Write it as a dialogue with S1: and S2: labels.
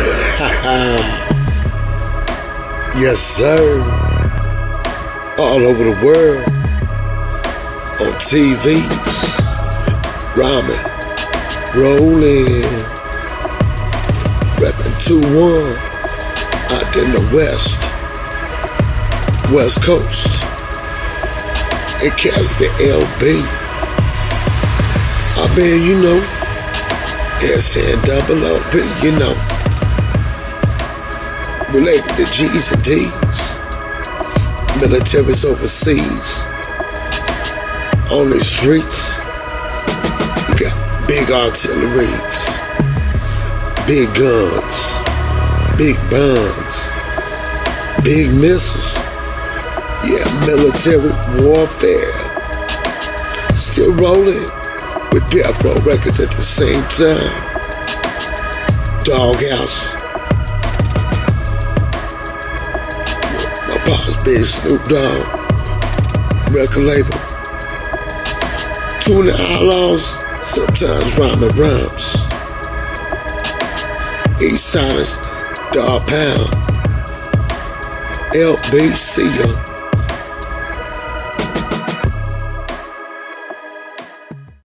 S1: yes, sir. All over the world. On TVs. Rhyming. Rolling. Repping 2-1. Out in the West. West Coast. In Cali, the LB. I mean, you know, SN double OP, you know. Related to G's and D's. Militaries overseas. On the streets. You got big artilleries. Big guns. Big bombs. Big missiles. Yeah, military warfare. Still rolling with Death Row Records at the same time. Dogghouse. Boss, Big Snoop Dogg. Record label. Tuna Outlaws, sometimes rhyming rhymes. East Silence, Dogg Pound. LBC,